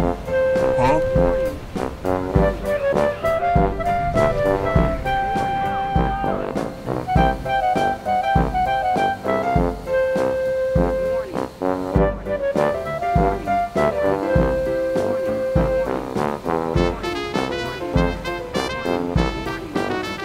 Bye.